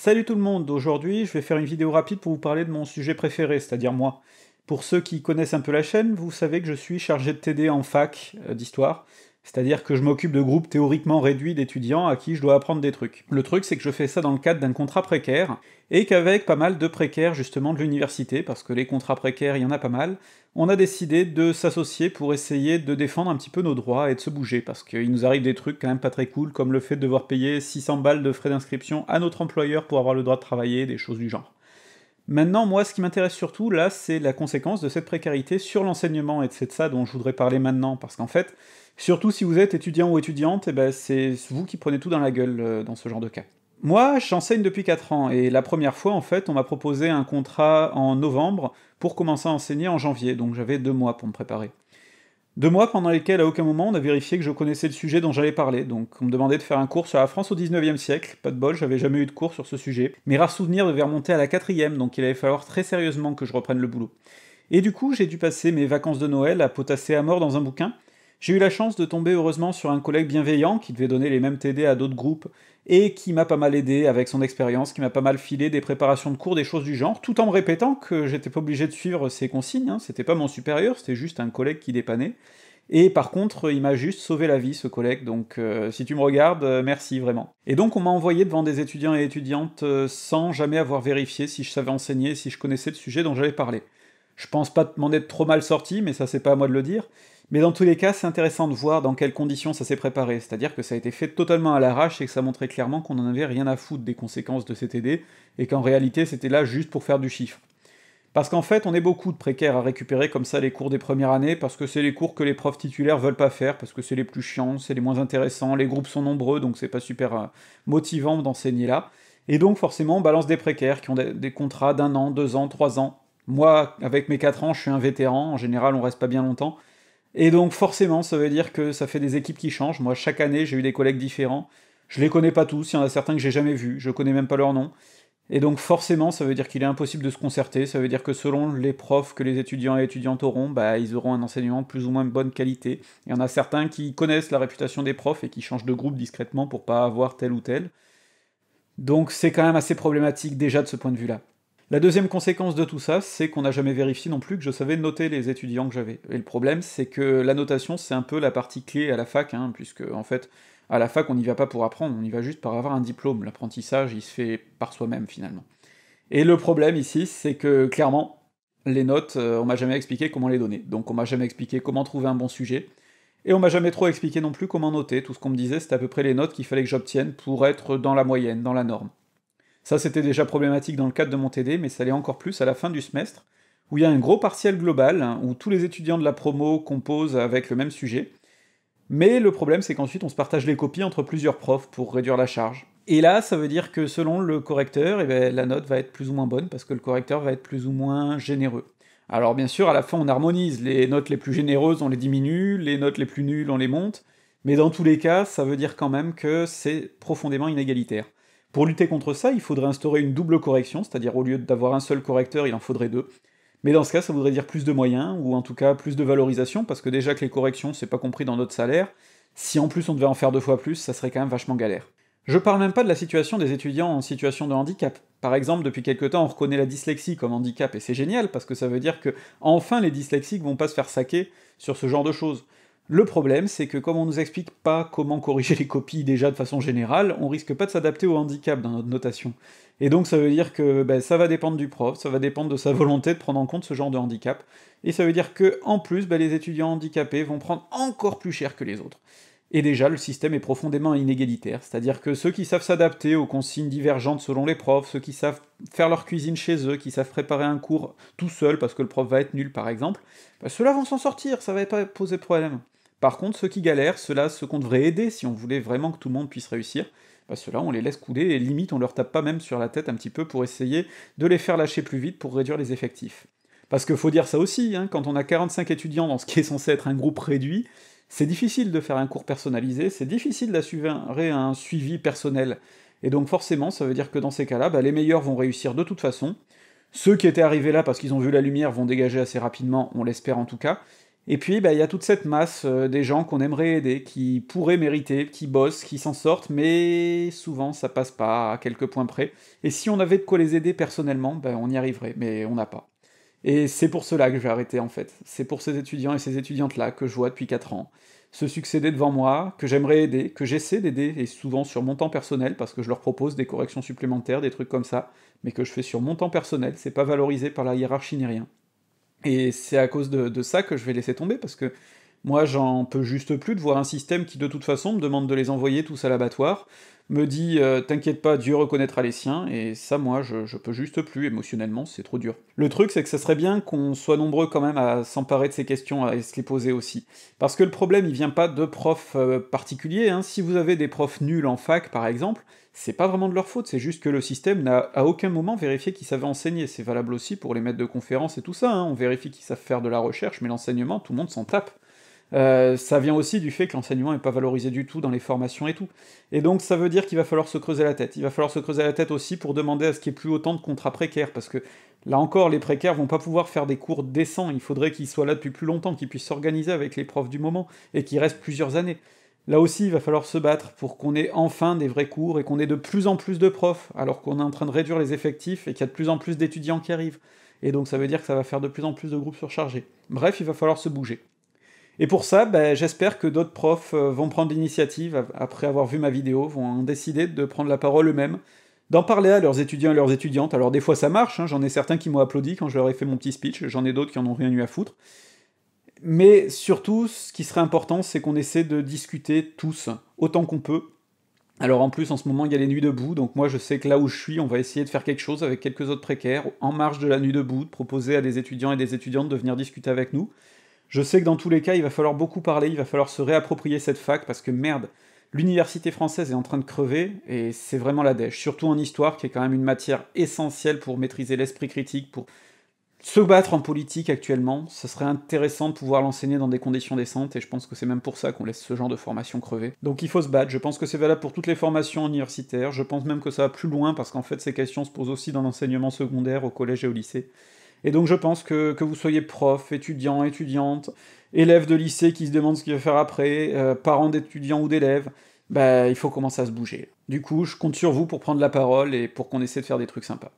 Salut tout le monde, aujourd'hui je vais faire une vidéo rapide pour vous parler de mon sujet préféré, c'est-à-dire moi. Pour ceux qui connaissent un peu la chaîne, vous savez que je suis chargé de TD en fac euh, d'histoire, c'est-à-dire que je m'occupe de groupes théoriquement réduits d'étudiants à qui je dois apprendre des trucs. Le truc, c'est que je fais ça dans le cadre d'un contrat précaire, et qu'avec pas mal de précaires justement de l'université, parce que les contrats précaires, il y en a pas mal, on a décidé de s'associer pour essayer de défendre un petit peu nos droits et de se bouger, parce qu'il nous arrive des trucs quand même pas très cool, comme le fait de devoir payer 600 balles de frais d'inscription à notre employeur pour avoir le droit de travailler, des choses du genre. Maintenant, moi, ce qui m'intéresse surtout, là, c'est la conséquence de cette précarité sur l'enseignement, et c'est de ça dont je voudrais parler maintenant, parce qu'en fait, surtout si vous êtes étudiant ou étudiante, eh ben, c'est vous qui prenez tout dans la gueule euh, dans ce genre de cas. Moi, j'enseigne depuis 4 ans, et la première fois, en fait, on m'a proposé un contrat en novembre pour commencer à enseigner en janvier, donc j'avais deux mois pour me préparer. Deux mois pendant lesquels, à aucun moment, on a vérifié que je connaissais le sujet dont j'allais parler, donc on me demandait de faire un cours sur la France au 19e siècle, pas de bol, j'avais jamais eu de cours sur ce sujet. Mes rares souvenirs devaient remonter à la quatrième, donc il allait falloir très sérieusement que je reprenne le boulot. Et du coup, j'ai dû passer mes vacances de Noël à potasser à mort dans un bouquin, j'ai eu la chance de tomber heureusement sur un collègue bienveillant qui devait donner les mêmes TD à d'autres groupes, et qui m'a pas mal aidé avec son expérience, qui m'a pas mal filé des préparations de cours, des choses du genre, tout en me répétant que j'étais pas obligé de suivre ses consignes, hein, c'était pas mon supérieur, c'était juste un collègue qui dépannait. Et par contre, il m'a juste sauvé la vie, ce collègue, donc euh, si tu me regardes, euh, merci vraiment. Et donc on m'a envoyé devant des étudiants et étudiantes euh, sans jamais avoir vérifié si je savais enseigner, si je connaissais le sujet dont j'allais parler. Je pense pas m'en être trop mal sorti, mais ça c'est pas à moi de le dire. Mais dans tous les cas, c'est intéressant de voir dans quelles conditions ça s'est préparé, c'est-à-dire que ça a été fait totalement à l'arrache et que ça montrait clairement qu'on en avait rien à foutre des conséquences de CTD, et qu'en réalité c'était là juste pour faire du chiffre. Parce qu'en fait, on est beaucoup de précaires à récupérer comme ça les cours des premières années, parce que c'est les cours que les profs titulaires veulent pas faire, parce que c'est les plus chiants, c'est les moins intéressants, les groupes sont nombreux, donc c'est pas super euh, motivant d'enseigner là. Et donc forcément, on balance des précaires qui ont des, contrats d'un an, deux ans, trois ans. Moi, avec mes quatre ans, je suis un vétéran, en général on reste pas bien longtemps, et donc forcément, ça veut dire que ça fait des équipes qui changent. Moi, chaque année, j'ai eu des collègues différents. Je les connais pas tous, il y en a certains que j'ai jamais vus, je connais même pas leur nom. Et donc forcément, ça veut dire qu'il est impossible de se concerter, ça veut dire que selon les profs que les étudiants et étudiantes auront, bah, ils auront un enseignement plus ou moins de bonne qualité. Il y en a certains qui connaissent la réputation des profs et qui changent de groupe discrètement pour pas avoir tel ou tel. Donc c'est quand même assez problématique déjà de ce point de vue-là. La deuxième conséquence de tout ça, c'est qu'on n'a jamais vérifié non plus que je savais noter les étudiants que j'avais. Et le problème, c'est que la notation, c'est un peu la partie clé à la fac, hein, puisque, en fait, à la fac, on n'y va pas pour apprendre, on y va juste pour avoir un diplôme. L'apprentissage, il se fait par soi-même, finalement. Et le problème ici, c'est que, clairement, les notes, euh, on m'a jamais expliqué comment les donner. Donc on m'a jamais expliqué comment trouver un bon sujet, et on m'a jamais trop expliqué non plus comment noter, tout ce qu'on me disait, c'était à peu près les notes qu'il fallait que j'obtienne pour être dans la moyenne, dans la norme. Ça, c'était déjà problématique dans le cadre de mon TD, mais ça l'est encore plus à la fin du semestre, où il y a un gros partiel global, hein, où tous les étudiants de la promo composent avec le même sujet. Mais le problème, c'est qu'ensuite, on se partage les copies entre plusieurs profs pour réduire la charge. Et là, ça veut dire que selon le correcteur, eh ben, la note va être plus ou moins bonne, parce que le correcteur va être plus ou moins généreux. Alors bien sûr, à la fin, on harmonise, les notes les plus généreuses, on les diminue, les notes les plus nulles, on les monte, mais dans tous les cas, ça veut dire quand même que c'est profondément inégalitaire. Pour lutter contre ça, il faudrait instaurer une double correction, c'est-à-dire au lieu d'avoir un seul correcteur, il en faudrait deux. Mais dans ce cas, ça voudrait dire plus de moyens, ou en tout cas plus de valorisation, parce que déjà que les corrections, c'est pas compris dans notre salaire, si en plus on devait en faire deux fois plus, ça serait quand même vachement galère. Je parle même pas de la situation des étudiants en situation de handicap. Par exemple, depuis quelque temps, on reconnaît la dyslexie comme handicap, et c'est génial, parce que ça veut dire que, enfin, les dyslexiques vont pas se faire saquer sur ce genre de choses. Le problème, c'est que comme on nous explique pas comment corriger les copies déjà de façon générale, on risque pas de s'adapter au handicap dans notre notation. Et donc ça veut dire que ben, ça va dépendre du prof, ça va dépendre de sa volonté de prendre en compte ce genre de handicap, et ça veut dire que en plus, ben, les étudiants handicapés vont prendre encore plus cher que les autres. Et déjà, le système est profondément inégalitaire, c'est-à-dire que ceux qui savent s'adapter aux consignes divergentes selon les profs, ceux qui savent faire leur cuisine chez eux, qui savent préparer un cours tout seul parce que le prof va être nul par exemple, ben, ceux-là vont s'en sortir, ça va pas poser problème. Par contre, ceux qui galèrent, ceux-là, ceux qu'on devrait aider si on voulait vraiment que tout le monde puisse réussir, bah ceux-là, on les laisse couler, et limite, on leur tape pas même sur la tête un petit peu pour essayer de les faire lâcher plus vite pour réduire les effectifs. Parce que faut dire ça aussi, hein, quand on a 45 étudiants dans ce qui est censé être un groupe réduit, c'est difficile de faire un cours personnalisé, c'est difficile d'assurer un suivi personnel. Et donc forcément, ça veut dire que dans ces cas-là, bah, les meilleurs vont réussir de toute façon, ceux qui étaient arrivés là parce qu'ils ont vu la lumière vont dégager assez rapidement, on l'espère en tout cas, Et puis, bah, il y a toute cette masse euh, des gens qu'on aimerait aider, qui pourraient mériter, qui bossent, qui s'en sortent, mais souvent ça passe pas à quelques points près. Et si on avait de quoi les aider personnellement, ben, on y arriverait, mais on n'a pas. Et c'est pour cela que je vais arrêter en fait. C'est pour ces étudiants et ces étudiantes-là que je vois depuis 4 ans, se succéder devant moi, que j'aimerais aider, que j'essaie d'aider, et souvent sur mon temps personnel, parce que je leur propose des corrections supplémentaires, des trucs comme ça, mais que je fais sur mon temps personnel, c'est pas valorisé par la hiérarchie ni rien. Et c'est à cause de, ça que je vais laisser tomber, parce que moi j'en peux juste plus de voir un système qui de toute façon me demande de les envoyer tous à l'abattoir, me dit euh, t'inquiète pas, Dieu reconnaîtra les siens, et ça moi je, peux juste plus, émotionnellement c'est trop dur. Le truc c'est que ça serait bien qu'on soit nombreux quand même à s'emparer de ces questions et se les poser aussi. Parce que le problème il vient pas de profs euh, particuliers, hein. si vous avez des profs nuls en fac par exemple, c'est pas vraiment de leur faute, c'est juste que le système n'a à aucun moment vérifié qu'ils savaient enseigner, c'est valable aussi pour les maîtres de conférences et tout ça, hein. on vérifie qu'ils savent faire de la recherche, mais l'enseignement, tout le monde s'en tape. Euh, ça vient aussi du fait que l'enseignement n'est pas valorisé du tout dans les formations et tout. Et donc ça veut dire qu'il va falloir se creuser la tête. Il va falloir se creuser la tête aussi pour demander à ce qu'il n'y ait plus autant de contrats précaires, parce que là encore, les précaires vont pas pouvoir faire des cours décents, il faudrait qu'ils soient là depuis plus longtemps, qu'ils puissent s'organiser avec les profs du moment, et qu'ils restent plusieurs années. Là aussi, il va falloir se battre pour qu'on ait enfin des vrais cours et qu'on ait de plus en plus de profs, alors qu'on est en train de réduire les effectifs et qu'il y a de plus en plus d'étudiants qui arrivent. Et donc ça veut dire que ça va faire de plus en plus de groupes surchargés. Bref, il va falloir se bouger. Et pour ça, ben, j'espère que d'autres profs euh, vont prendre l'initiative, après avoir vu ma vidéo, vont décider de prendre la parole eux-mêmes, d'en parler à leurs étudiants et leurs étudiantes. Alors des fois ça marche, hein, j'en ai certains qui m'ont applaudi quand je leur ai fait mon petit speech, j'en ai d'autres qui en ont rien eu à foutre. Mais surtout, ce qui serait important, c'est qu'on essaie de discuter tous, autant qu'on peut. Alors en plus, en ce moment, il y a les nuits debout, donc moi je sais que là où je suis, on va essayer de faire quelque chose avec quelques autres précaires, en marge de la nuit debout, de proposer à des étudiants et des étudiantes de venir discuter avec nous. Je sais que dans tous les cas, il va falloir beaucoup parler, il va falloir se réapproprier cette fac, parce que merde, l'université française est en train de crever, et c'est vraiment la dèche, surtout en histoire, qui est quand même une matière essentielle pour maîtriser l'esprit critique, pour se battre en politique actuellement, ce serait intéressant de pouvoir l'enseigner dans des conditions décentes, et je pense que c'est même pour ça qu'on laisse ce genre de formation crever. Donc il faut se battre, je pense que c'est valable pour toutes les formations universitaires, je pense même que ça va plus loin, parce qu'en fait ces questions se posent aussi dans l'enseignement secondaire, au collège et au lycée. Et donc je pense que, que vous soyez prof, étudiant, étudiante, élève de lycée qui se demande ce qu'il va faire après, euh, parents d'étudiants ou d'élèves, bah, il faut commencer à se bouger. Du coup, je compte sur vous pour prendre la parole et pour qu'on essaie de faire des trucs sympas.